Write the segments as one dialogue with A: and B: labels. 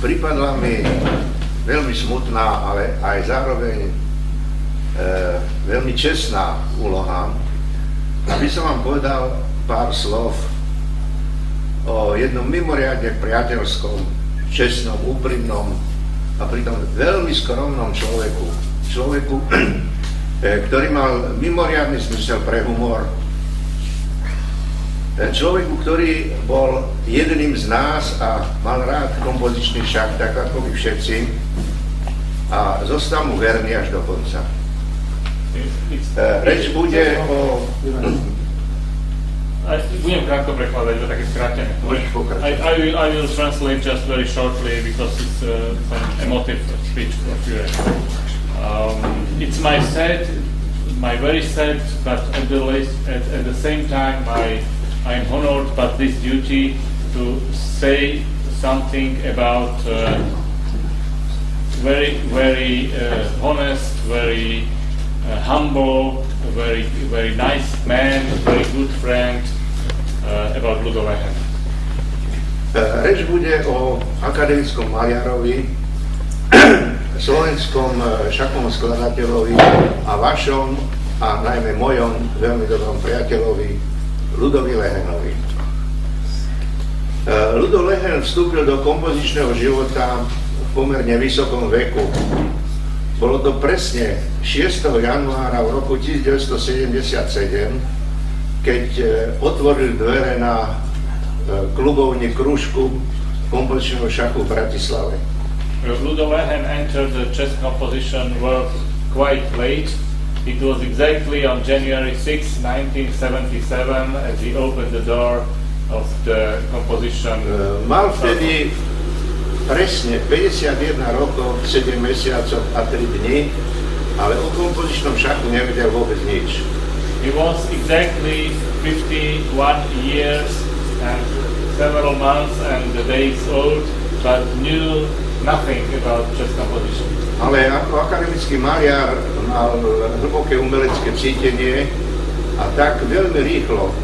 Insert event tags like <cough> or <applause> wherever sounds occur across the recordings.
A: pripadla mi veľmi smutná, ale aj zároveň e, veľmi čestná úloha, aby som vám povedal pár slov o jednom mimoriadne priateľskom, čestnom, úprimnom a pritom veľmi skromnom človeku. Človeku, <clears throat> e, ktorý mal mimoriadný zmysel pre humor, človeku, ktorý bol jedným z nás a mal rád kompozičný šach, tak ako my všetci, a zostal mu verný až do konca. Reč bude o...
B: Budem krátko prekladať, to také skrátené. I, I, will, I will translate just very shortly because it's uh, some emotive speech of yours. Um, it's my sad, my very sad, but at the, least, at, at the same time my I am honored by this duty to say something about uh, very, very uh, honest, very uh, humble, very, very nice man, very good friend uh, about Ludo Lehen.
A: Uh, reč bude o akademickom maliarovi, <clears throat> slovenskom uh, šakovom skladateľovi a vašom a najmä mojom veľmi dobrom priateľovi Ludovi Lehenovi. Ludo e, Lehen vstúpil do kompozičného života v pomerne vysokom veku. Bolo to presne 6. januára v roku 1977, keď e, otvoril dvere na e, klubovni Kružku kompozičného šachu v Bratislave.
B: Ludo Lehen entered the chess composition world quite late It was exactly on January 6, 1977, as he opened the door of the composition.
A: Mal vtedy presne 51 rokov, 7 mesiacov a 3 dní, ale o kompozičnom šachu nevedel vôbec nič.
B: He was exactly 51 years and several months and days old, but knew nothing about chess composition.
A: Ale ako akademický maliar mal hlboké umelecké cítenie a tak veľmi rýchlo e,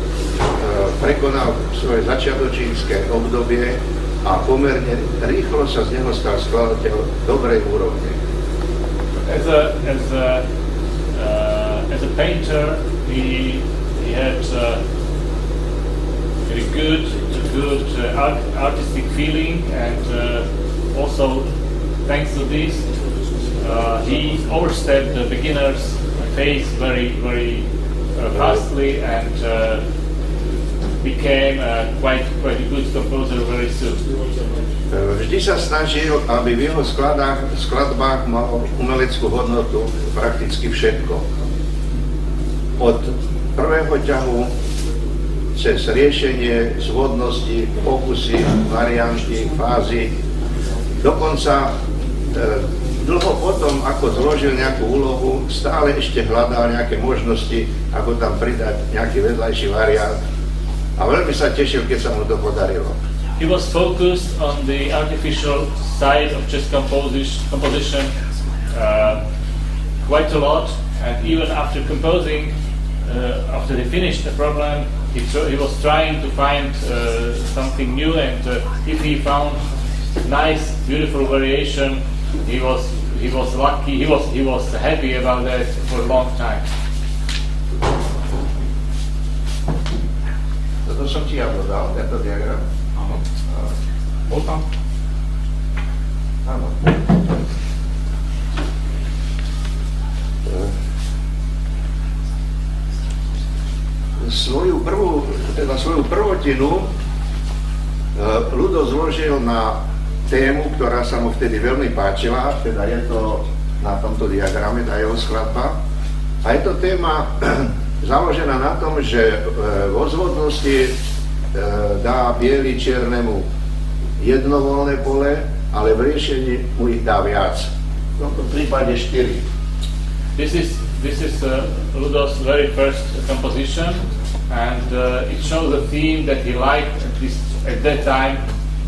A: prekonal svoje začiatočínske obdobie a pomerne rýchlo sa z neho stal skladateľ dobrej úrovne.
B: As a, as a, uh, as a painter, he, he had uh, very good, good uh, art, artistic feeling and uh, also thanks to this uh, he overstepped the beginner's phase very, very uh, fastly and uh, became uh, quite, quite a good composer very soon.
A: Vždy sa snažil, aby v jeho skladách, skladbách mal umeleckú hodnotu prakticky všetko. Od prvého ťahu cez riešenie zvodnosti, pokusy, varianty, fázy, dokonca e, dlho potom, ako zložil nejakú úlohu, stále ešte hľadal nejaké možnosti, ako tam pridať nejaký vedľajší variant. A veľmi sa tešil, keď sa mu to podarilo.
B: He was focused on the artificial side of chess composition, uh, quite a lot, and even after composing, uh, after he finished the problem, he, he was trying to find uh, something new, and uh, if he found nice, beautiful variation, he was he was lucky. He was he was happy about that for a long time.
A: Toto som ti ja dodal, tento diagram. Áno. Bol tam? Áno. Svoju prvú, teda svoju prvotinu Ludo zložil na tému, ktorá sa mu vtedy veľmi páčila, teda je to na tomto diagrame, tá jeho skladba. A je to téma <clears throat> založená na tom, že e, vo zvodnosti e, dá biely čiernemu jedno voľné pole, ale v riešení mu ich dá viac. V tomto prípade štyri.
B: This is, this is uh, Ludo's very first composition and uh, it shows a theme that he liked at, this, at that time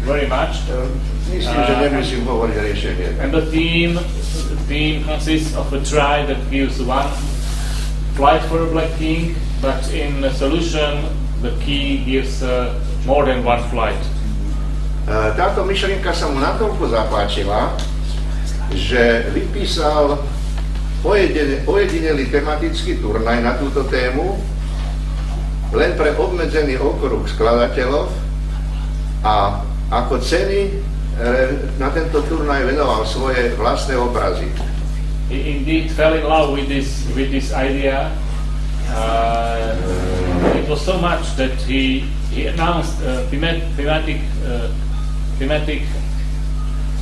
B: very much.
A: Uh, Myslím, že nemusím hovoriť riešenie.
B: And the theme, the theme consists of a try that gives one flight for a black king, but in a solution the key gives uh, more than one flight.
A: táto myšlienka sa mu natoľko zapáčila, že vypísal ojedinelý tematický turnaj na túto tému len pre obmedzený okruh skladateľov a ako ceny na tento turnaj venoval svoje vlastné obrazy.
B: He indeed fell in love with this, with this idea. Uh, it was so much that he, he announced a thematic, uh, thematic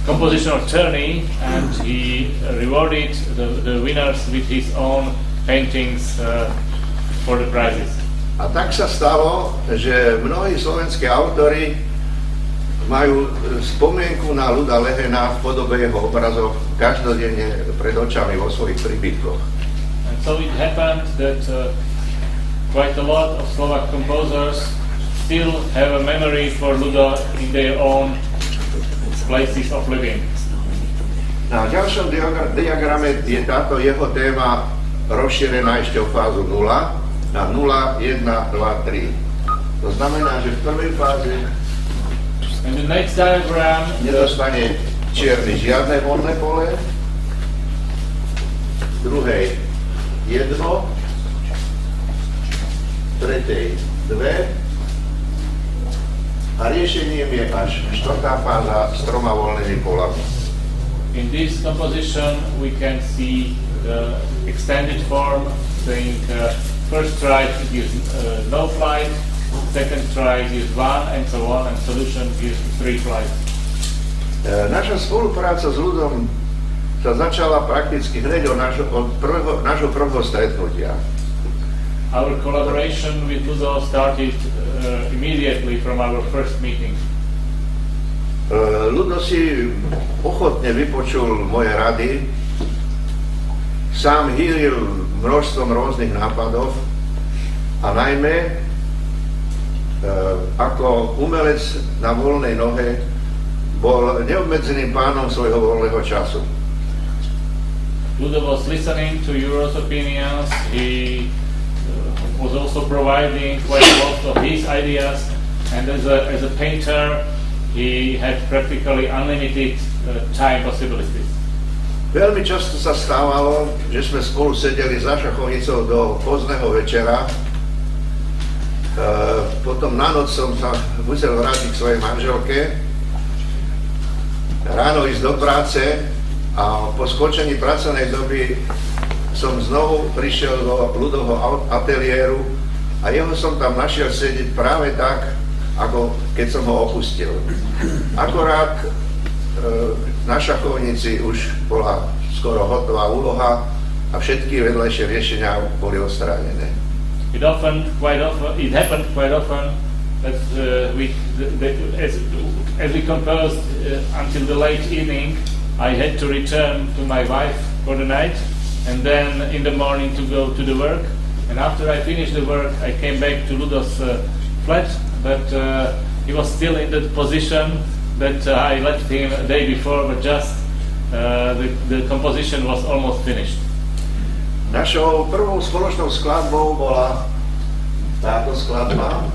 B: compositional journey and he rewarded the, the winners with his own paintings uh, for the prizes.
A: A tak sa stalo, že mnohí slovenskí autory majú spomienku na Luda Lehena v podobe jeho obrazov každodenne pred očami vo svojich príbytkoch.
B: And so it happened that uh, quite a lot of Slovak composers still have a memory for Luda in their own places of living.
A: Na ďalšom diagrame je táto jeho téma rozšírená ešte o fázu 0 na 0, 1, 2, 3. To znamená, že v prvej fáze
B: In the next diagram,
A: nedostane čierny žiadne voľné pole, druhej jedno, tretej dve. A riešením je až štvrtá fáza s troma voľnými polami.
B: In this composition we can see the extended form saying uh, first try to give uh, no flight, second try gives one, and so on, and solution gives three flights.
A: E, naša spolupráca s ľudom sa začala prakticky hneď od nášho, od prvého, nášho prvého stretnutia.
B: Our collaboration with Ludo started uh, immediately from our first meeting.
A: Uh, Ludo si ochotne vypočul moje rady, sám hýril množstvom rôznych nápadov a najmä ako umelec na voľnej nohe bol neobmedzeným pánom svojho voľného času.
B: Ludo was listening to Euro's opinions. He uh, was also providing quite a lot of his ideas. And as a, as a painter, he had practically unlimited uh, time possibilities.
A: Veľmi často sa stávalo, že sme spolu sedeli za šachovnicou do pozného večera Eh, potom na noc som sa musel vrátiť k svojej manželke, ráno ísť do práce a po skončení pracovnej doby som znovu prišiel do ľudovho ateliéru a jeho som tam našiel sedieť práve tak, ako keď som ho opustil. Akorát e, na šachovnici už bola skoro hotová úloha a všetky vedlejšie riešenia boli odstránené.
B: It often, quite often, it happened quite often that uh, we, the, as, as we composed uh, until the late evening, I had to return to my wife for the night, and then in the morning to go to the work. And after I finished the work, I came back to Ludo's uh, flat, but uh, he was still in the position that uh, I left him a day before, but just uh, the, the composition was almost finished.
A: Našou prvou spoločnou skladbou bola táto skladba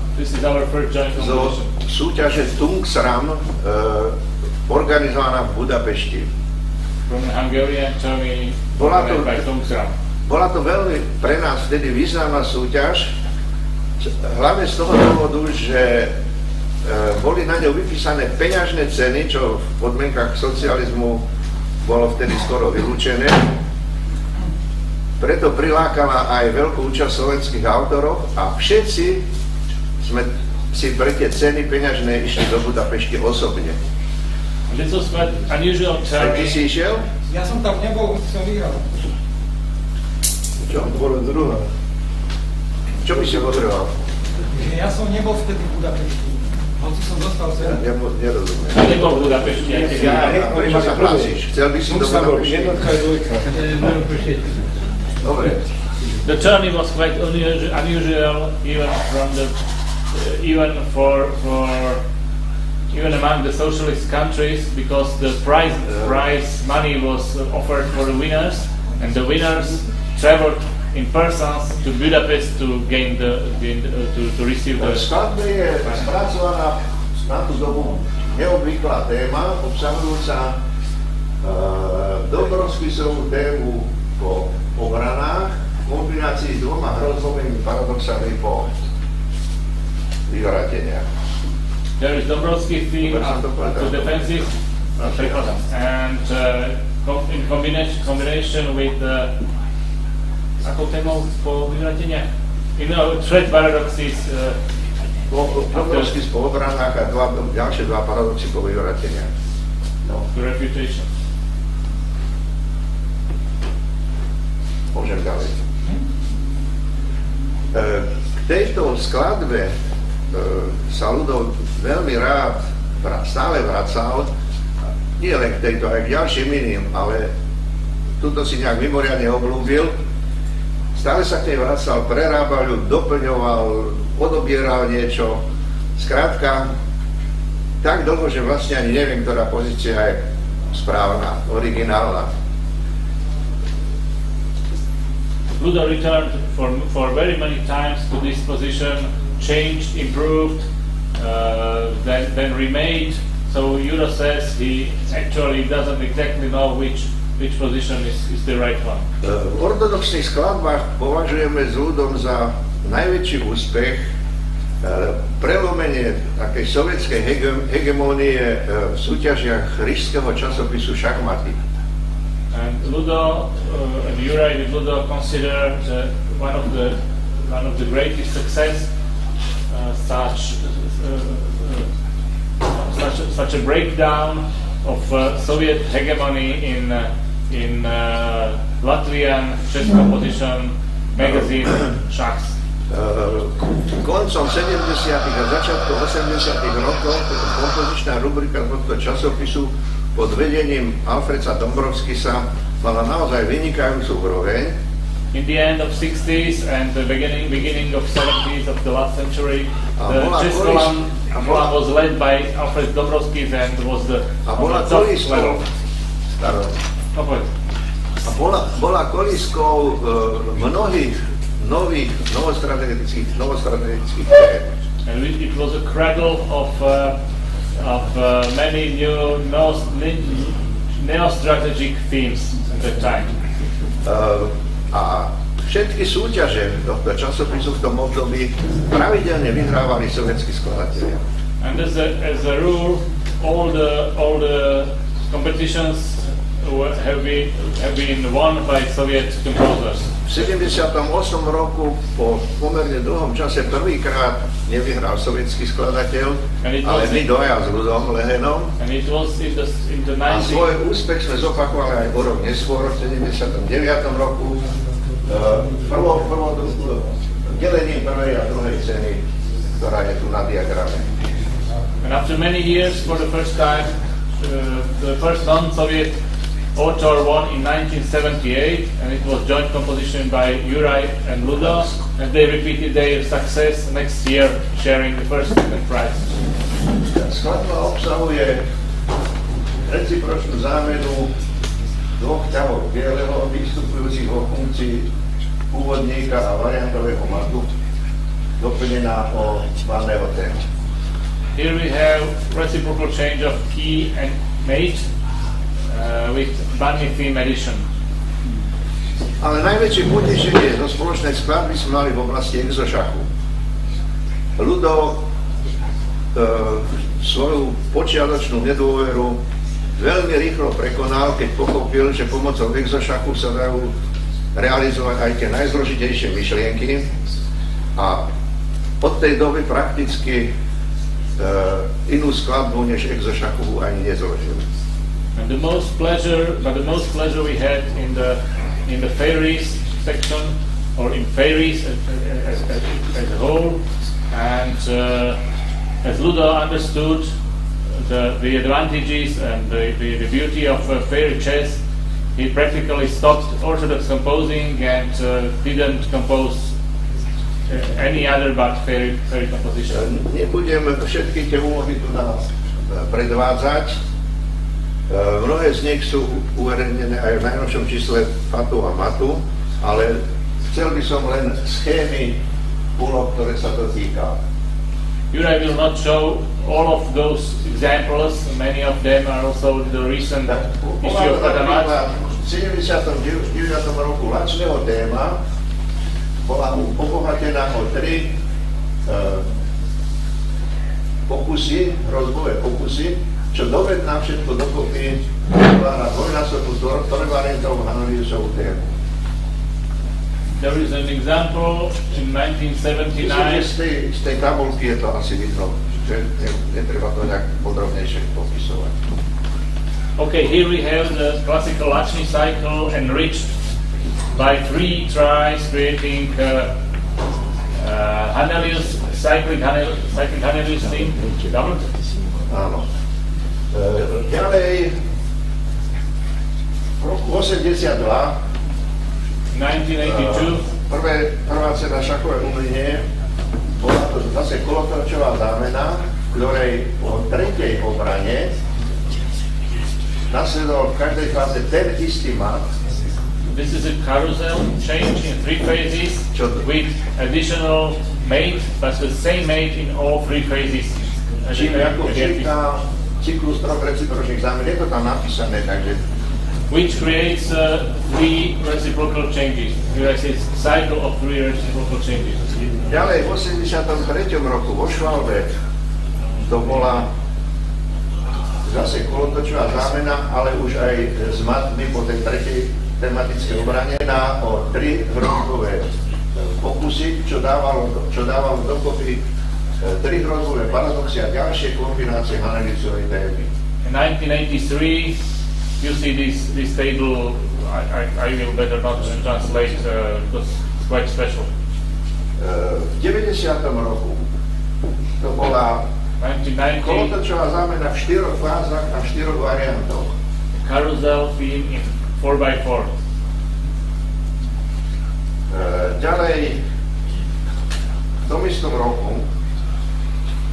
A: zo súťaže Tungsram, uh, organizovaná v Budapešti. Bola to, bola to veľmi pre nás vtedy významná súťaž, hlavne z toho dôvodu, že uh, boli na ňu vypísané peňažné ceny, čo v podmienkach socializmu bolo vtedy skoro vylúčené preto prilákala aj veľkú účasť slovenských autorov a všetci sme si pre tie ceny peňažné išli do Budapešti osobne. A ty si išiel?
C: Ja som tam nebol, som vyhral.
A: Čo? Bolo druhá. Čo by si potreboval?
C: Ja som nebol vtedy v Budapešti. Hoci som dostal sem.
A: Ja, ja nerozumiem.
B: Nebol v Budapešti, aj keď
A: Ja, prečo sa hlasíš? Chcel by si do Budapešti?
D: Jednotka je dvojka.
B: The journey was quite unusual, unusual even from the uh, even for for even among the socialist countries because the prize prize money was offered for the winners and the winners traveled in persons to Budapest to gain the, gain the uh, to, to receive the
A: Skladba je spracovaná na tú dobu neobvyklá téma, obsahujúca uh, tému po obranách v kombinácii s dvoma hrozbovými paradoxami po vyvrateniach.
B: There is Dombrovsky theme
A: som to
B: defensive and uh, co- in combination, combination with uh, akou témou po vyvrateniach? You know, threat paradoxes uh,
A: Po, Dobrovskis po obranách a dva, ďalšie dva paradoxy po vyvrateniach. No,
B: reputation.
A: E, K tejto skladbe e, sa Ludo veľmi rád stále vracal, nie len k tejto, aj k ďalším iným, ale tuto si nejak mimoriadne oblúbil. Stále sa k nej vracal, prerábal ju, doplňoval, odobieral niečo. Skrátka, tak dlho, že vlastne ani neviem, ktorá pozícia je správna, originálna.
B: Ludo returned for, for very many times to this position, changed, improved, uh, then, then remade. So Euro says he actually doesn't exactly know which, which position is, is the right one.
A: Uh, v ortodoxných skladbách považujeme s ľudom za najväčší úspech e, uh, prelomenie takej sovietskej hege- hegemónie v uh, súťažiach rížského časopisu Šachmaty.
B: And Ludo uh, and Uri with Ludo consider the, one of the one of the greatest success uh, such uh, uh, such a, such a breakdown of uh, Soviet hegemony in in Latvian chess composition magazine Shachs.
A: E, Koncom 70. a začiatkom 80. rokov kompozičná rubrika tohto časopisu pod vedením Alfreda Dombrovskisa mala naozaj vynikajúcu úroveň.
B: In the end of 60s and the beginning beginning of 70s of the last century, the chess column was led by Alfred Dobrovskis and was the
A: A bola
B: top level.
A: Staro.
B: No,
A: a bola, bola koliskou e, mnohých nových novostrategických, novostrategických.
B: And it was a cradle of uh, of uh, many new neo- neo-strategic themes at that time.
A: Uh, a všetky súťaže tohto časopisu v tom období pravidelne vyhrávali sovietskí skladatelia.
B: And as a, as a rule, all the all the competitions have been have been won by Soviet composers.
A: V 78. roku po pomerne dlhom čase prvýkrát nevyhral sovietský skladateľ, ale my doja s Ludom Lehenom.
B: And it was in the in the
A: A
B: 90s.
A: svoj úspech sme zopakovali aj o rok neskôr, v 79. roku. Uh, Prvo, prvo, delenie prvej a druhej ceny, ktorá je tu na diagrame.
B: And after many years, for the first time, uh, the first non-Soviet author won in 1978, and it was joint composition by Uri and Ludo, and they repeated their success next year, sharing the first and second prize.
A: Skladba obsahuje recipročnú zámenu dvoch bieleho, vystupujúcich vo funkcii pôvodníka a variantového matu, doplnená o tému.
B: Here we have reciprocal change of key and mate uh, with bunny theme edition.
A: Ale najväčšie potešenie zo spoločnej skladby sme mali v oblasti exošachu. Ludo e, svoju počiatočnú nedôveru veľmi rýchlo prekonal, keď pochopil, že pomocou exošachu sa dajú realizovať aj tie najzložitejšie myšlienky a od tej doby prakticky e, inú skladbu než exošachovú ani nezložil.
B: And the most pleasure, but the most pleasure we had in the in the fairies section or in fairies as, as, as, a whole, and uh, as Ludo understood the, the advantages and the, the, the beauty of uh, fairy chess, he practically stopped orthodox composing and uh, didn't compose uh, any other but fairy, fairy composition.
A: Nebudem všetky tie úlohy tu na, predvádzať. E, Mnohé z nich sú uverejnené aj v najnovšom čísle Fatu a Matu, ale chcel by som len schémy úloh, ktoré sa to týka.
B: Uri will not show all of those examples, many of them are also the recent issue of Adamat.
A: V 79. roku lačného téma bola obohatená o tri uh, pokusy, rozbové pokusy, čo dovedná všetko dokopy vytvára dvojnásobnú trojvariantovú Hanoniusovú tému.
B: There is an example in 1979.
A: Myslím, že z tej, z tej tabulky je to asi vidno, že netreba to nejak podrobnejšie popisovať.
B: Okay, here we have the classical Lakshmi cycle enriched by three tries creating uh, uh, Hanelius, cyclic, Hanel, cyclic Hanelius thing. Doubled?
A: Áno. Ďalej, v roku 82
B: 1982.
A: Prvé, prvá cena šachové umenie bola to zase kolotočová zámena, v ktorej po tretej obrane nasledoval v každej fáze ten istý mat,
B: This is a carousel change in three phases with additional mate, but the same mate in all three phases.
A: Čiže ako cyklus troch recipročných zámen, je to tam napísané, takže
B: which creates uh, three reciprocal changes. Say cycle of three reciprocal changes.
A: Ďalej v 83. roku vo Švalbe to bola zase kolotočová zámena, ale už aj s matmi po tej tretej tematické obrane na o tri hrozbové pokusy, čo dávalo, čo dávalo dokopy tri hrozbové paradoxy a ďalšie kombinácie Hanelicovej témy.
B: In 1983, you see this, this table, I, I, I will better not translate uh, because it's quite special.
A: Uh, v 90. roku to bola
B: 1990,
A: kolotočová zámena v štyroch fázach a v štyroch variantoch.
B: carousel theme in 4x4.
A: Uh, ďalej, v tom istom roku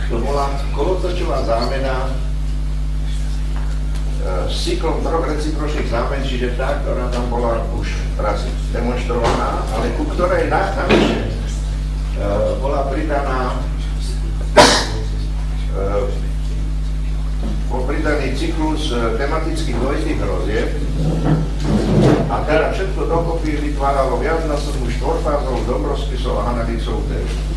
A: to bola kolotočová zámena s cyklom troch recipročných zámen, čiže tá, ktorá tam bola už raz demonstrovaná, ale ku ktorej na, navyše uh, bola pridaná uh, bol pridaný cyklus tematických dvojitých hrozieb a teda všetko dokopy vytváralo viacnásobnú štvorfázovú dobrospisov a analýzov tému.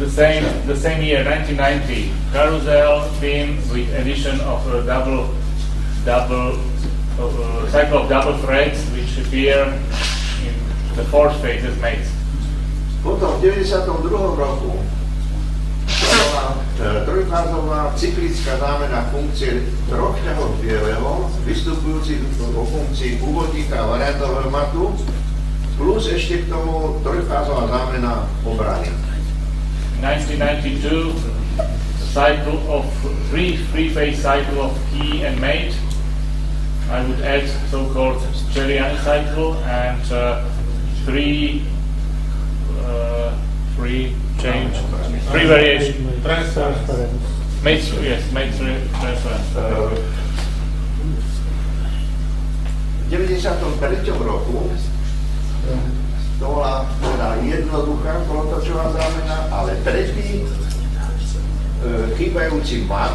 B: The same, the same year, 1990, carousel theme with addition of a double, double uh, cycle of double threads which appear in the fourth phase as mates.
A: Potom v 92. roku e, trojfázová cyklická zámena funkcie troch ťahov bieleho, vystupujúcich vo funkcii úvodníka variantového matu, plus ešte k tomu trojfázová zámena obrany.
B: 1992, cycle of three three-phase cycle of key and mate. I would add so-called Cheriani cycle and uh, three uh, three change three variation mates yes mates re- transference.
A: V 93. roku bola teda jednoduchá zámena, ale tretí e, chýbajúci mat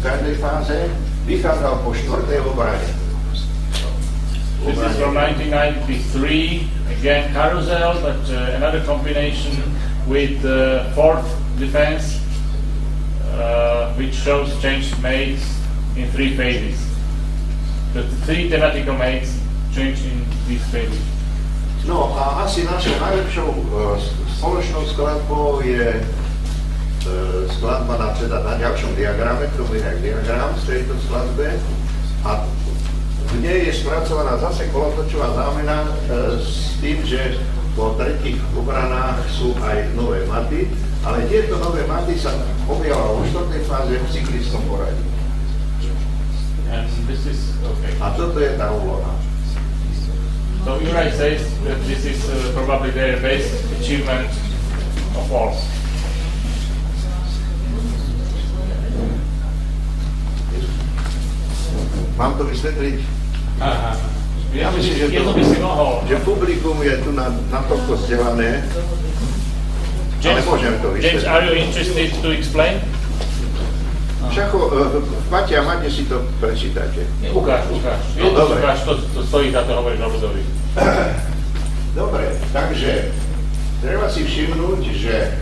A: v každej fáze vychádzal po štvrtej obrane.
B: This is from 1993, again carousel, but uh, another combination with uh, fourth defense, uh, which shows changed mates in three phases. The three thematical mates change in these phases.
A: No a asi našou najlepšou e, spoločnou skladbou je e, skladba na, teda na ďalšom diagrame, to je diagram z tejto skladbe a v nej je spracovaná zase kolotočová zámena e, s tým, že po tretích obranách sú aj nové maty, ale tieto nové maty sa objavia vo štvrtej fáze v cyklickom poradí. A toto je tá úloha.
B: So Uri says that this is uh, probably their best achievement of all.
A: Mám to vysvetliť?
B: Aha.
A: Ja myslím, že, to,
B: by si mohol.
A: že publikum je tu na, na tohto vzdelané.
B: James,
A: môžem to
B: James, are you interested to explain?
A: Však eh, v Pati a Mate si to prečítate.
B: Ukáž, ukáž.
A: No, dobre.
B: ukáž, to, to stojí za to hovoriť Robodovi. <clears throat>
A: Dobre, takže treba si všimnúť, že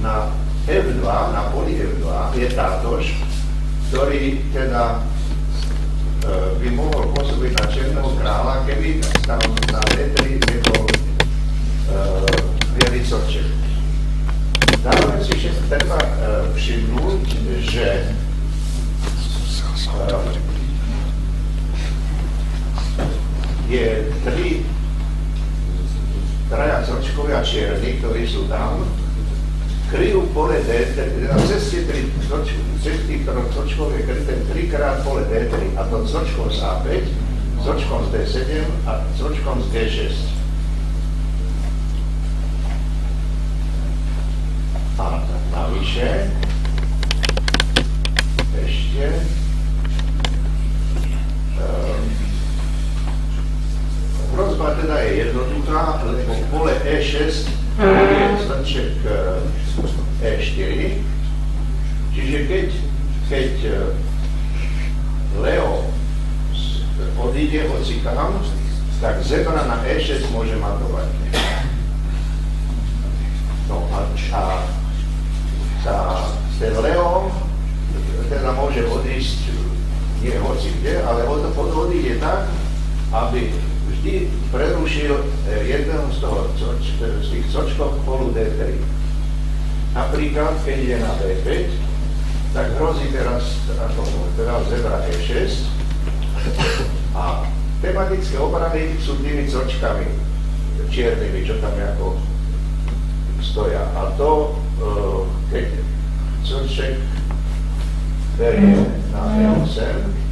A: na F2, na poli F2 je tátož, ktorý teda e, by mohol pôsobiť na Černého kráľa, keby tam na D3 nebol e, bielý Zároveň si však treba všimnúť, že je tri traja sočkovia čierni, ktorí sú tam, kryjú pole D3, teda cez tie tri tých troch sočkov je kryté trikrát pole D3, a to sočkom z A5, sočkom z D7 a sočkom z G6. A navyše, ešte, um, Hrozba teda je jednoduchá, lebo pole E6 je strček E4. Čiže keď, keď e, Leo odíde hoci kam, tak zebra na E6 môže matovať. No a, a tá, ten Leo teda môže odísť kde, ale od, od, odíde tak, aby vždy prerušil eh, jedného z, toho, coč, z tých cočkov polu D3. Napríklad, keď je na D5, tak hrozí teraz, teraz zebra E6 a tematické obrany sú tými cočkami čiernymi, čo tam ako stoja. A to, eh, keď coček berie na E8,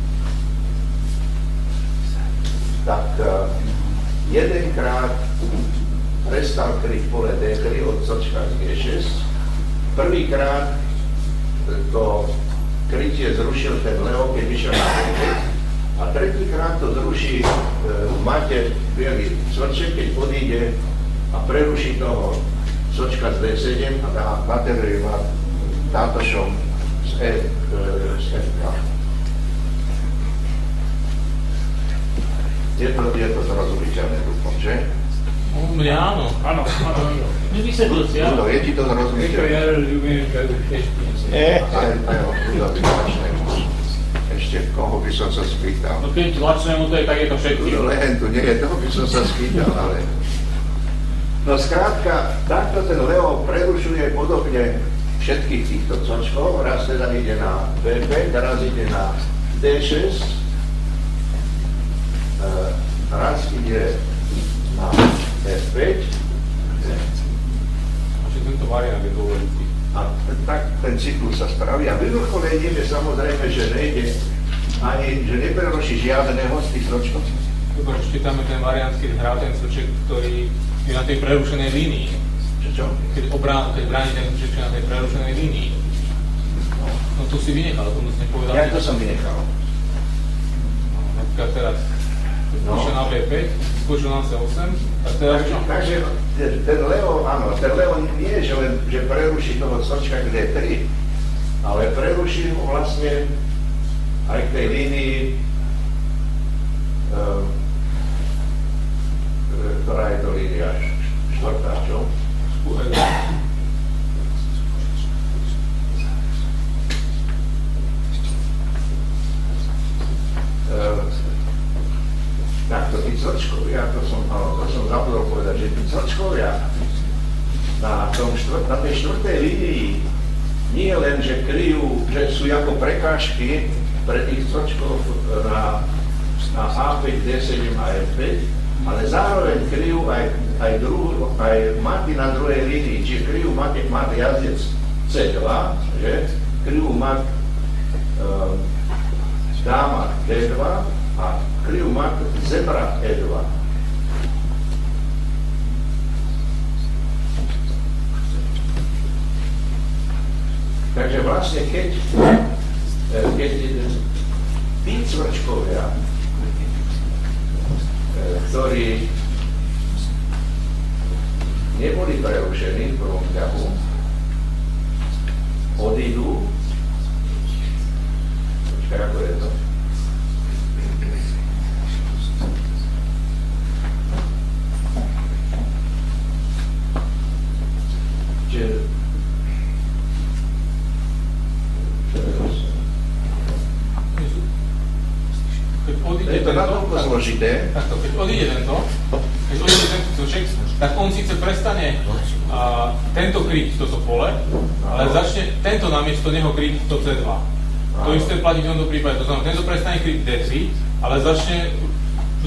A: tak eh, jedenkrát prestal kryť pole D3 od sočka z G6. Prvýkrát to krytie zrušil ten Leo, keď vyšiel na D5. A tretíkrát to zruší e, máte bielý soček, keď odíde a preruší toho sočka z D7 a dá bateriu má tátošom z, e, e, z FK. Je to, je to zrozumiteľné, dúfam, že?
B: Mne áno, áno, áno. Nevysvetlil si, áno.
A: je ti to zrozumiteľné?
D: ja rozumiem, že už ešte.
A: Aj, aj. Ešte, koho by som sa spýtal?
B: No keď lačnému to je, tak je to všetkým.
A: Ľudo, lehen tu nie je, toho by som sa spýtal, ale... No skrátka, takto ten Leo prerušuje podobne všetkých týchto cočkov. Raz teda ide na B5, raz ide na D6, e, raz ide na F5,
D: Že tento variant je dôležitý.
A: A tak ten cyklus sa spraví. A vyvrcholením je samozrejme, že nejde ani, že nepreruší žiadneho z tých ročkov.
D: Dobre, ešte tam je ten variant, keď hrá ten soček, ktorý je na tej prerušenej línii.
A: Čo čo?
D: Keď, obrán, keď bráni ten je na tej prerušenej línii. No tu si vynechal, tomu si nepovedal.
A: Ja to som vynechal.
D: No, Napríklad teraz Skúšal na B5, skúšal na C8, a teraz
A: Takže, ten Leo, áno, ten Leo nie je, že len, že preruší toho sočka k D3, ale preruší ho vlastne aj k tej línii, ehm, e, ktorá je to línia štvrtá, čo? Ehm, takto tí cočkovia, to som, to som zabudol povedať, že tí cočkovia na, tom štvrt, na tej štvrtej línii nie len, že kryjú, že sú ako prekážky pre tých cočkov na, na A5, D7 a F5, ale zároveň kryjú aj, aj, druhú, aj maty na druhej línii, čiže kryjú mat, mat jazdec C2, že? kryjú mat um, dáma D2 a kryjú mat zebra E2. Takže vlastne keď, e, keď tí cvrčkovia, e, ktorí neboli prerušení v prvom ťahu, odídu. Počkaj, ako je to? Čiže
D: Keď odíde
A: to natoľko
D: tak-
A: zložité,
D: takto, keď odíde tento, keď odíde tento cviček, tak on síce prestane a, tento kryť toto pole, ale začne tento namiesto neho kryť to C2. To isté platí v tomto prípade, to znamená, tento prestane kryť D3, ale začne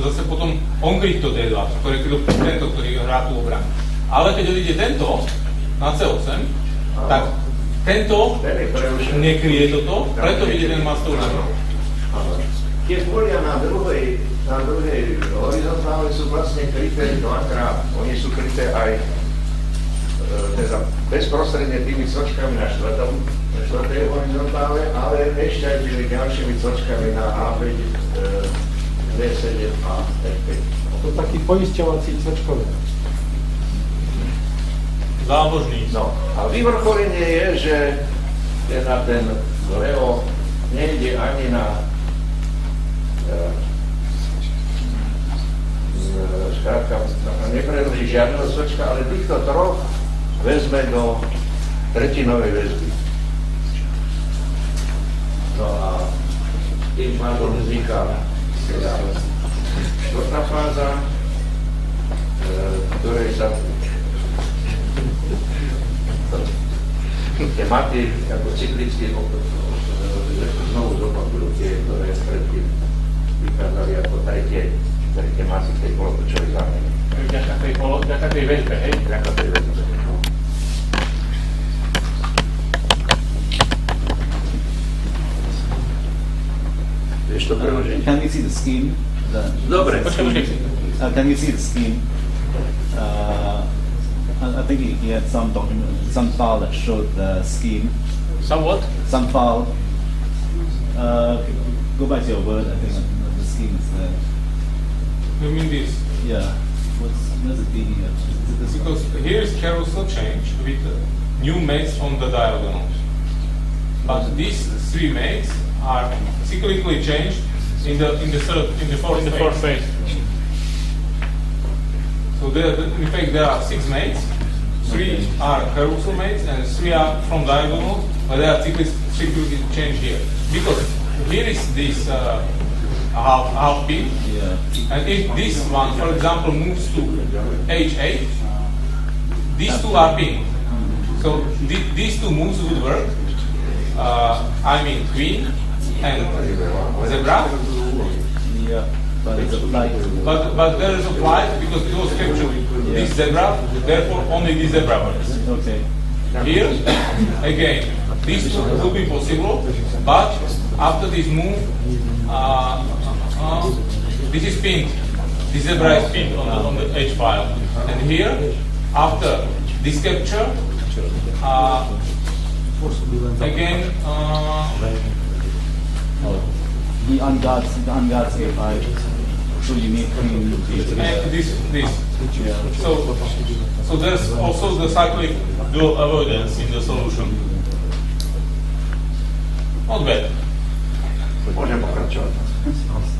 D: zase potom on kryť to D2, ktorý kryl tento, ktorý hrá tú obranu. Ale keď odíde tento na C8, tak tento nekryje toto, preto vidie ten mastov na.
A: Áno. Tie polia na druhej, na druhej horizontále sú vlastne kryté dvakrát. Oni sú kryté aj e, teda bezprostredne tými sočkami na štvrtom, na štvrtej horizontále, ale ešte aj tými ďalšími sočkami na A5, e, D7 a F5.
C: To taký poisťovací sočkovia.
D: Záložný.
A: No a vyvrcholenie je, že teda ten Leo nejde ani na e, skrátka, nepreruší žiadneho sočka, ale týchto troch vezme do tretinovej väzby. No a tým pádom vzniká teda štvrtá fáza, e, ktorej sa tie maty ako cyklicky znovu zopakujú tie, ktoré predtým vykázali ako tretie, tretie masy tej polotočovej zámeny.
B: Vďaka tej, polo, vďaka tej väžbe, hej?
A: Vďaka tej väzbe. no. Vieš to preložiť?
E: Can we see the scheme? The-
A: Dobre.
B: Počkaj, počkaj.
E: Uh, I, I think he, he had some document, some file that showed the scheme.
B: Somewhat?
E: Some file. Uh, go back to your word. I think the scheme is there.
D: You mean this?
E: Yeah. What's where's the D here? Is it this one?
D: Because here is carousel change with uh, new mates on the diagonals. But these three mates are cyclically changed in the in the third in the fourth
B: In the fourth phase.
D: So there, in fact, there are six mates. Three are carousel mates and three are from diagonal, but they are cyclically, cyclically changed here. Because here is this uh, half half pin,
E: Yeah.
D: and if this one, for example, moves to H8, these two are pinned. So the- these two moves would work. Uh, I mean queen and zebra,
E: Yeah. But it's
D: but but there is a flight because it was captured this zebra, therefore only this zebra works.
E: Okay.
D: Here, again, this will be possible, but after this move, uh, uh, this is pinned. This zebra is pinned on the, on the H file. And here, after this capture, uh, again, uh,
E: Oh. The unguards, the unguards A5. So you need queen
D: and
E: D3.
D: this, this.
E: Yeah.
D: So, so there's also the cyclic dual avoidance in the solution. Not bad.
A: Môžem pokračovať.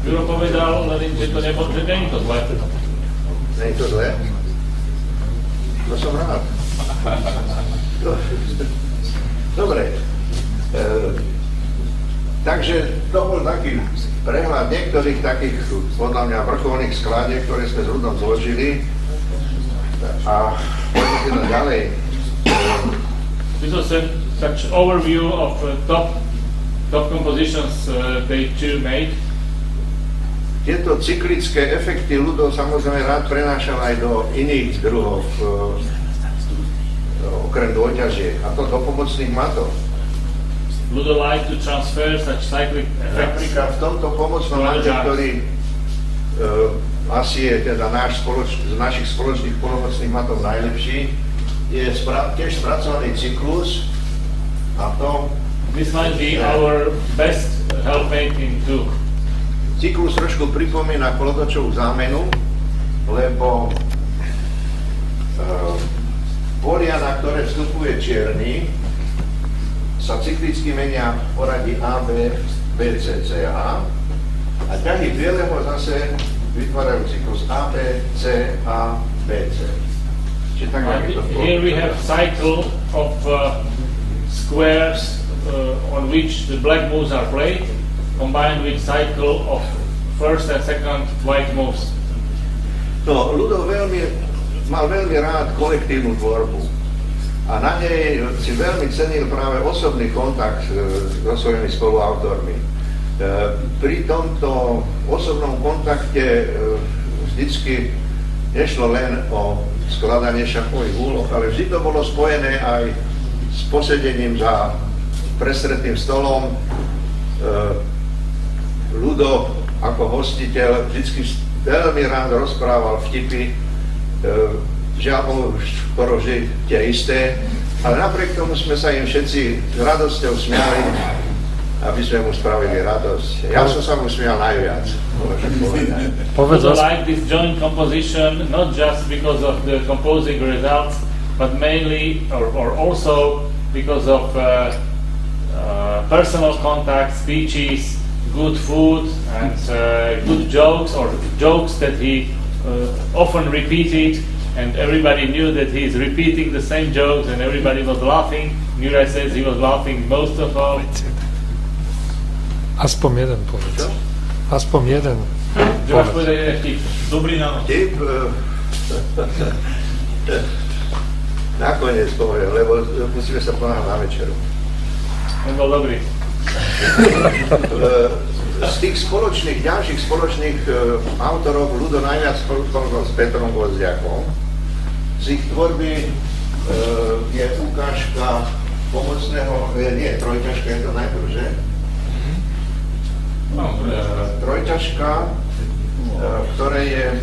B: Juro povedal, len, že to nebo, že nie je to zlé.
A: Nie je to zlé? To som rád. To- Dobre. Takže to bol taký prehľad niektorých takých, podľa mňa, vrcholných skladiek, ktoré sme s Rudom zložili. A poďme teda ďalej.
B: This was a, such overview of uh, top top compositions uh, they two made.
A: Tieto cyklické efekty ľudov samozrejme rád prenášal aj do iných druhov, e, okrem dôťažiek, a to do pomocných matov.
B: Like to transfer such cyclic effects.
A: Napríklad v tomto pomocnom mate, ktorý e, asi je teda náš spoloč, z našich spoločných polomocných matov najlepší, je spra- tiež spracovaný cyklus a to
B: This might be our best helpmate in two.
A: cyklus trošku pripomína kolotočovú zámenu, lebo e, polia, na ktoré vstupuje čierny, sa cyklicky menia v poradí A, B, B, C, C, A. A ťahy bieleho zase vytvárajú cyklus A, B, C, A, B, C. Čiže tak, jak je to v
B: here we have cycle of uh, squares uh, on which the black moves are played, combined with cycle of first and second white moves.
A: No, Ludo veľmi, mal veľmi rád kolektívnu tvorbu. A na nej si veľmi cenil práve osobný kontakt e, so svojimi spoluautormi. E, Pri tomto osobnom kontakte e, vždycky nešlo len o skladanie šachových úloh, ale vždy to bolo spojené aj s posedením za presretným stolom. Ludo ako hostiteľ vždycky veľmi rád rozprával vtipy, žiaľ Bohu, už skoro vždy tie isté, ale napriek tomu sme sa im všetci s radosťou smiali, aby sme mu spravili radosť. Ja som sa mu smial najviac. môžem povedať.
F: Povedz
B: like this joint composition, not just because of the composing results, but mainly or, or also because of uh, uh, personal contact, speeches, good food, and uh, good jokes or jokes that he uh, often repeated. And everybody knew that he is repeating the same jokes, and everybody was laughing. Nura says he was laughing most of all.
F: Aspoň jeden povedz.
A: Čo?
F: Aspoň jeden.
B: Že máš povedať jeden vtip.
D: Dobrý na noc.
A: Tip, nakoniec poviem, lebo musíme sa ponáhľať na večeru.
B: Ten bol dobrý.
A: E, z tých spoločných, ďalších spoločných e, autorov Ludo najviac spolupracoval s Petrom Gvozdiakom. Z ich tvorby e, je ukážka pomocného, je, nie, trojťažka je to najprv, že?
D: No,
A: E, trojťažka, e, v ktorej je e,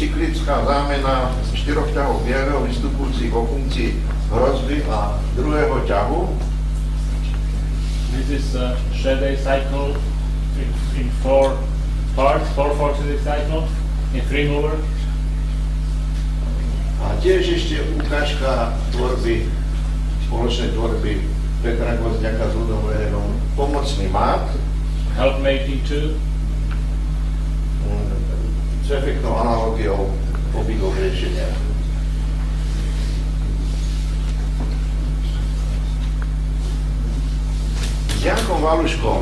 A: cyklická zámena štyroch ťahov bieleho vystupujúcich vo funkcii hrozby a druhého ťahu.
B: This is a Shade cycle in, in four parts, four the cycle, in three mover.
A: A tiež ešte ukážka tvorby, spoločnej tvorby Petra Gvozdiaka s Ludom pomocný mát,
B: helpmating too.
A: mm, s efektnou analogiou obidvoch riešenia. S Jankom Valuškom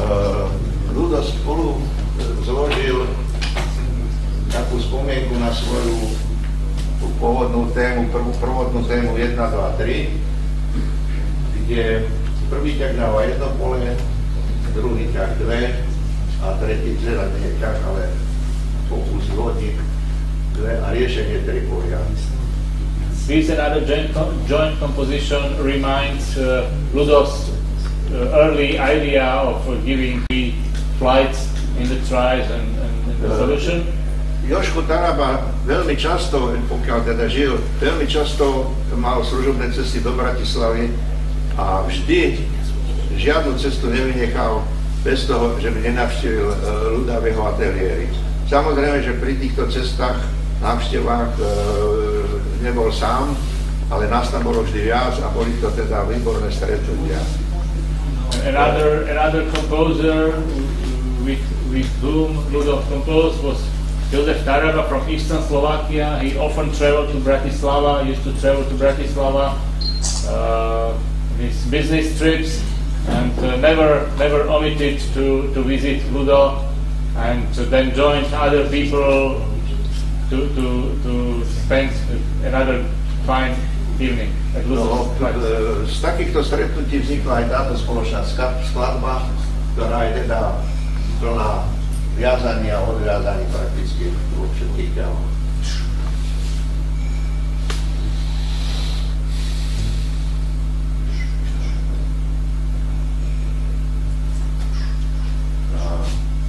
A: uh, Ludo spolu e, zložil takú spomienku na svoju pôvodnú tému, prvú prvotnú tému 1, 2, 3, kde prvý ťah dáva jedno pole, druhý ťah dve a tretí teda nie je ťah, ale pokus hodí dve a riešenie tri polia.
B: This joint, co- joint composition reminds uh, Ludo's uh, early idea of uh, giving three flights in the tries and, and in the
A: Uh,
B: solution.
A: Joško Taraba veľmi často, pokiaľ teda žil, veľmi často mal služobné cesty do Bratislavy a vždy žiadnu cestu nevynechal bez toho, že by nenavštívil ľuda v jeho ateliéri. Samozrejme, že pri týchto cestách, návštevách nebol sám, ale nás tam bolo vždy viac a boli to teda výborné stretnutia.
B: Another, another composer with, with whom Ludo composed was Josef Taraba from Eastern Slovakia. He often traveled to Bratislava, used to travel to Bratislava, uh, his business trips, and uh, never, never omitted to, to visit Ludo, and then joined other people to, to, to spend another fine
A: No, e, z takýchto stretnutí vznikla aj táto spoločná skladba, ktorá je teda plná viazaní a odviazaní prakticky vo všetkých ťahoch.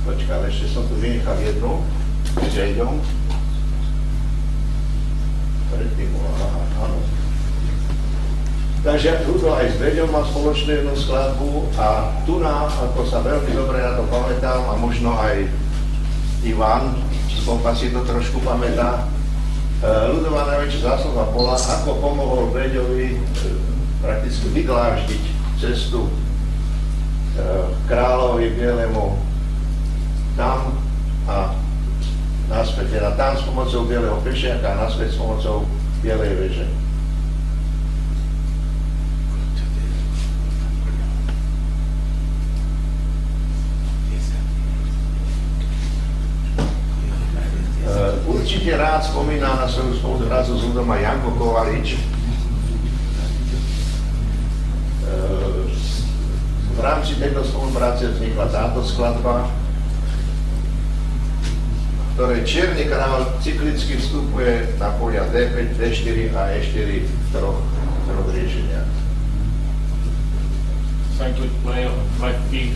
A: Počkaj, ešte som tu vynechal jednu, Žeďom. Predtým áno. Takže Rudo aj s Veďom má spoločnú jednu skladbu a tu na, ako sa veľmi dobre na to pamätám a možno aj Ivan z si to trošku pamätá, ľudová najväčšia zásluha bola, ako pomohol Beďovi e, prakticky vydláždiť cestu e, kráľovi Bielemu tam a naspäť, teda tam s pomocou Bieleho pešiaka a naspäť s pomocou Bielej veže. Určite rád spomína na svoju spoluprácu s ľudom aj Janko Kovalič. Eh, v rámci tejto spolupráce vznikla táto skladba, v ktorej Čierny král cyklicky vstupuje na polia D5, D4 a E4 v troch, riešeniach.
B: Trying to play like king.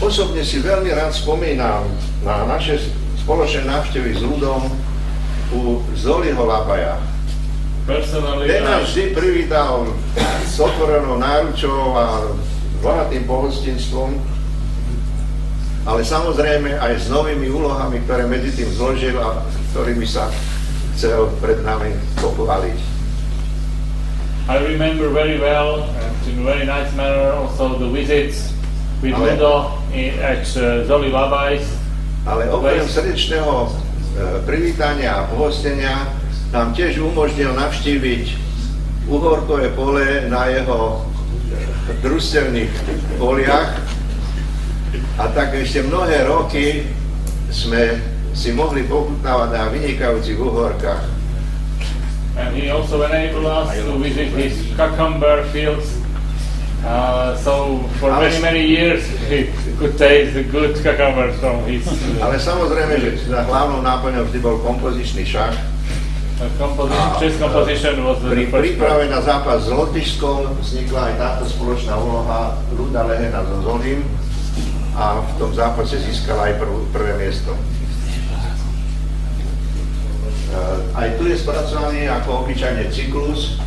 A: Osobne si veľmi rád spomínam na naše spoločné návštevy s ľudom u Zoliho Labaja. Ten nás vždy privítal s otvorenou náručou a bohatým pohostinstvom, ale samozrejme aj s novými úlohami, ktoré medzi tým zložil a ktorými sa chcel pred nami pochváliť.
B: I remember very well, and in a very nice manner, also the visits with
A: Ale-
B: Ludo at uh, Zoli Labajs.
A: Ale okrem srdečného e, privítania a pohostenia nám tiež umožnil navštíviť uhorkové pole na jeho e, družstevných poliach. A tak ešte mnohé roky sme si mohli pochutnávať na vynikajúcich uhorkách.
B: And he also enabled us to visit his cucumber fields. Uh, so for
A: Ale-
B: many, many years he could taste the good cucumbers from his uh,
A: Ale samozrejme, že na hlavnou náplňou vždy bol kompozičný šach.
B: uh, composition. Chess composition was the
A: Pri príprave na zápas s Lotyšskom vznikla aj táto spoločná úloha Ruda Lehena so Zolim a v tom zápase získala aj prv, prvé miesto. Eh, Aj tu je spracovaný ako obyčajne cyklus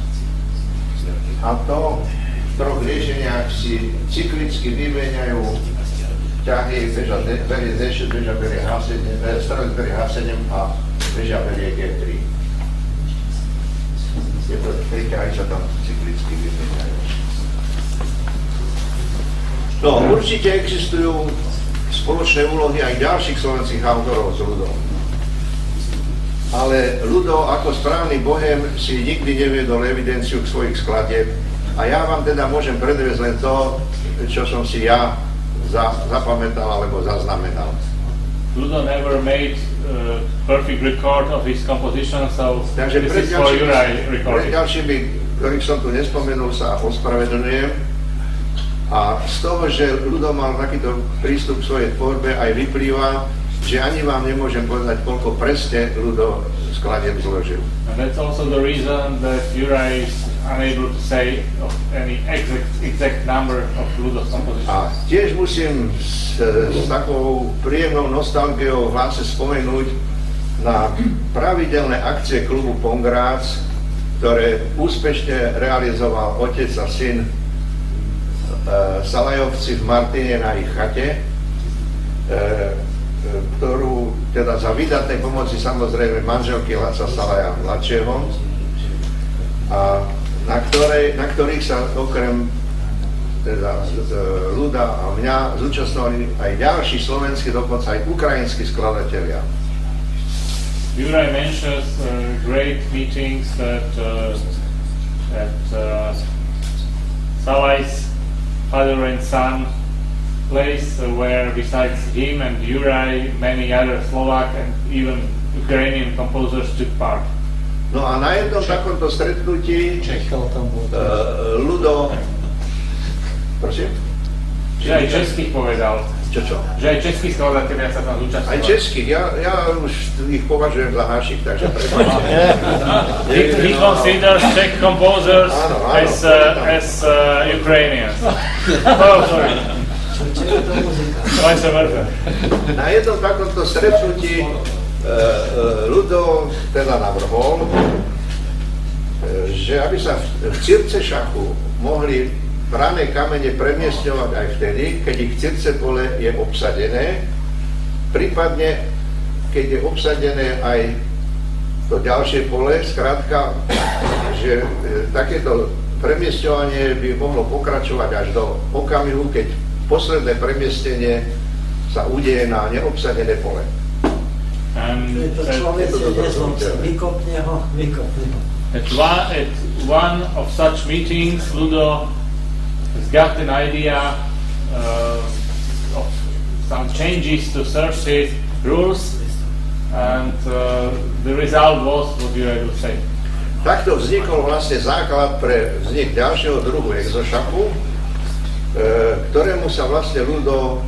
A: a to troch riešeniach si cyklicky vymeniajú ťahy, beža, berie D6, beža berie H7, eh, strelec berie H7 a beža berie G3. Tieto tri ťahy sa tam cyklicky vymeniajú. No, určite existujú spoločné úlohy aj ďalších slovenských autorov s ľudom. Ale Ludo ako správny bohem si nikdy neviedol evidenciu svojich skladieb a ja vám teda môžem predviesť len to, čo som si ja za, zapamätal alebo zaznamenal.
B: Ludo never made uh, perfect record of his composition, so
A: Takže
B: this
A: pred
B: is for Juraj
A: pred
B: recording.
A: ďalšími, ktorých som tu nespomenul, sa ospravedlňujem. A z toho, že Ludo mal takýto prístup k svojej tvorbe, aj vyplýva, že ani vám nemôžem povedať, koľko presne Ludo skladeb zložil.
B: And that's also the reason that Juraj is unable to say of any exact, exact number of Ludo's compositions.
A: A tiež musím s, s takou príjemnou nostalgiou v hlase spomenúť na pravidelné akcie klubu Pongrác, ktoré úspešne realizoval otec a syn e, Salajovci v Martine na ich chate, e, e, ktorú teda za vydatnej pomoci samozrejme manželky Laca Salaja mladšieho, a na, ktorej, na ktorých sa okrem teda z- Luda a mňa zúčastnovali aj ďalší slovenskí, dokonca aj ukrajinskí skladatelia.
B: Juraj mentions uh, great meetings that uh, at uh, Salai's father and son place where besides him and Juraj, many other Slovak and even Ukrainian composers took part.
A: No a na jednom takomto stretnutí
C: Čechal tam bol.
A: uh, Ludo... <laughs> Prosím?
B: Že aj českých povedal,
A: Čo čo?
B: že aj českí skladatelia sa tam
A: Aj
B: zúčastňovali.
A: českých, ja, ja už ich považujem za hášik, takže <laughs> prepáčte.
B: He, he considers Czech composers
A: Áno, áno,
B: as, uh, as uh, Ukrainians. oh, sorry. Vice versa.
A: Na jednom takomto stretnutí Ludo teda navrhol, uh, že aby sa v, circe šachu mohli brané kamene premiestňovať aj vtedy, keď ich circe pole je obsadené, prípadne keď je obsadené aj to ďalšie pole, skrátka, že takéto premiestňovanie by mohlo pokračovať až do okamihu, keď posledné premiestnenie sa udeje na neobsadené pole.
B: And
G: To
B: at,
G: vykopne ho.
B: at, one, at one of such meetings, Ludo has got an idea uh, of some changes to Cersei rules, and uh, the result was what you will say.
A: Takto vznikol vlastne základ pre vznik ďalšieho druhu exošaku, e, ktorému sa vlastne Ludo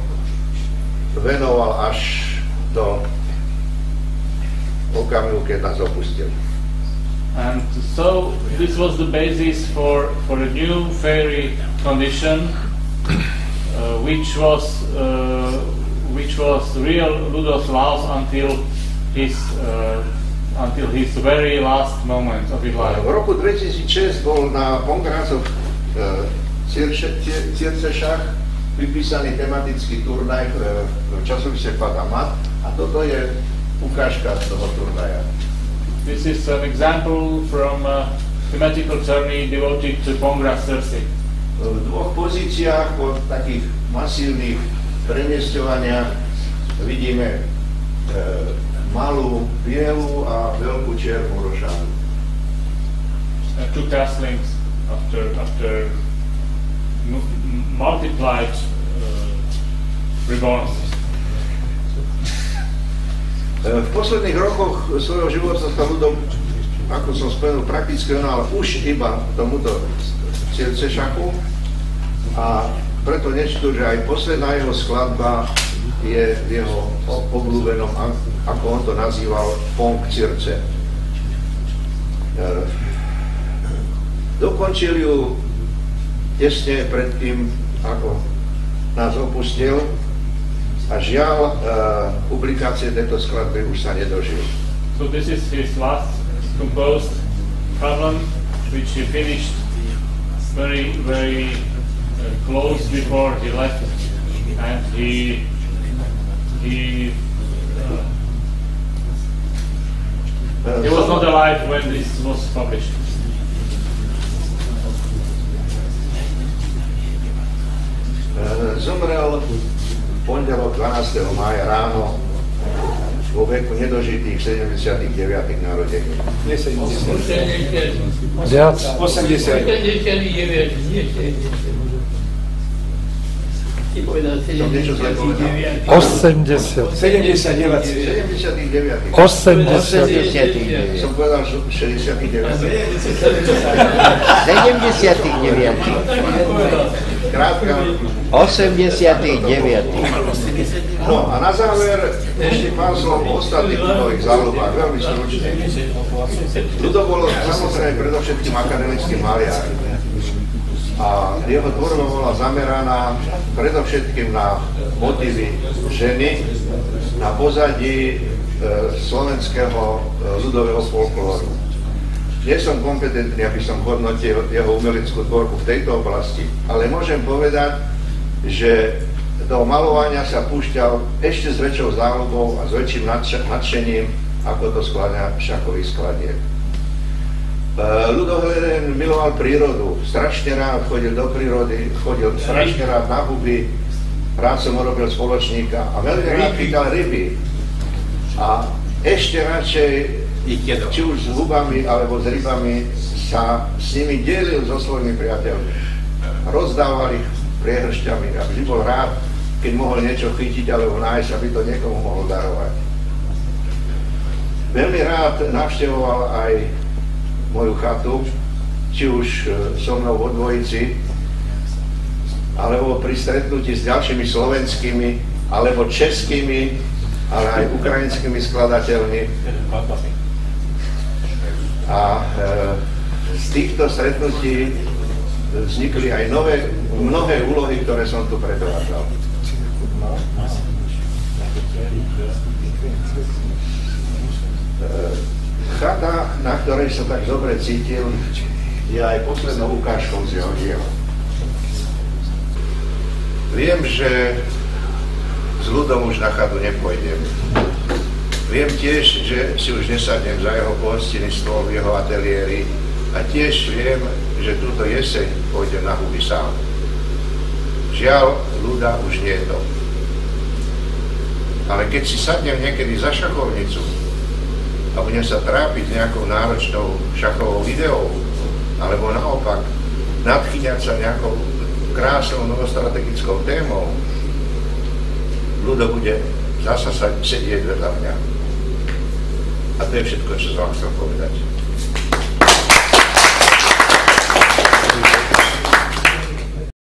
A: venoval až do okamihu, keď nás opustil.
B: And so this was the basis for, for a new fairy condition, uh, which was uh, which was real Ludo's love until his uh, until his very last moment of his life.
A: V roku 2006 bol na Pongrácoch e, Circešach vypísaný tematický turnaj v, v časopise Padamat a toto je ukážka z toho turnaja.
B: This is an example from a thematical journey devoted to Pongras Cersei.
A: V dvoch pozíciách po takých masívnych premiesťovaniach vidíme e, malú bielu a veľkú čiernu rošánu.
B: Uh, two castlings after after m- multiplied uh, reborns.
A: E, V posledných rokoch svojho života sa ľudom, ako som spomenul, prakticky venoval už iba tomuto Circešaku a preto nečtu, že aj posledná jeho skladba je v jeho obľúbenom, ako on to nazýval, Pong Circe. E, Dokončil ju tesne pred tým, ako nás opustil a žiaľ, e, publikácie tejto skladby už sa nedožil.
B: So this is his last composed problem, which he finished very very uh, close before he left, and he he. Uh, he was not alive when this was published.
A: Zomrel v pondelok 12. mája ráno vo veku nedožitých 79. narodení.
F: Viac.
A: 80. Som niečo zle povedal.
F: 80.
C: 79.
A: 79.
F: 80.
A: Som povedal, že 69.
H: 79.
A: Krátka.
H: 89.
A: No a na záver ešte pár slov o ostatných ľudových záľubách, veľmi stručne. Ľudo bol samozrejme predovšetkým akademický maliar. A jeho tvorba bola zameraná predovšetkým na motivy ženy, na pozadí e, slovenského e, ľudového folklóru. Nie som kompetentný, aby som hodnotil jeho umeleckú tvorbu v tejto oblasti, ale môžem povedať, že do malovania sa púšťal ešte s väčšou záľubou a s väčším nadš- nadšením, ako to skladá šakový skladiek. Ludo Hleden miloval prírodu, strašne rád chodil do prírody, chodil strašne rád na huby, rád som urobil spoločníka a veľmi rád chytal ryby. A ešte radšej, či už s hubami alebo s rybami, sa s nimi delil so svojimi priateľmi. Rozdával ich priehršťami a vždy bol rád, keď mohol niečo chytiť alebo nájsť, aby to niekomu mohol darovať. Veľmi rád navštevoval aj moju chatu, či už e, so mnou vo dvojici, alebo pri stretnutí s ďalšími slovenskými, alebo českými, ale aj ukrajinskými skladateľmi. A e, z týchto stretnutí vznikli aj nové, mnohé úlohy, ktoré som tu predvádzal. E, Chata, na ktorej sa tak dobre cítil, je aj poslednou ukážkou z jeho diela. Viem, že s ľudom už na chatu nepôjdem. Viem tiež, že si už nesadnem za jeho pohostinný stôl v jeho ateliéri a tiež viem, že túto jeseň pôjdem na huby sám. Žiaľ, ľuda už nie je to. Ale keď si sadnem niekedy za šachovnicu a budem sa trápiť nejakou náročnou šachovou videou, alebo naopak nadchyňať sa nejakou krásnou novostrategickou témou, ľudo bude zasa sa sedieť vedľa mňa. A to je všetko, čo som vám chcel povedať.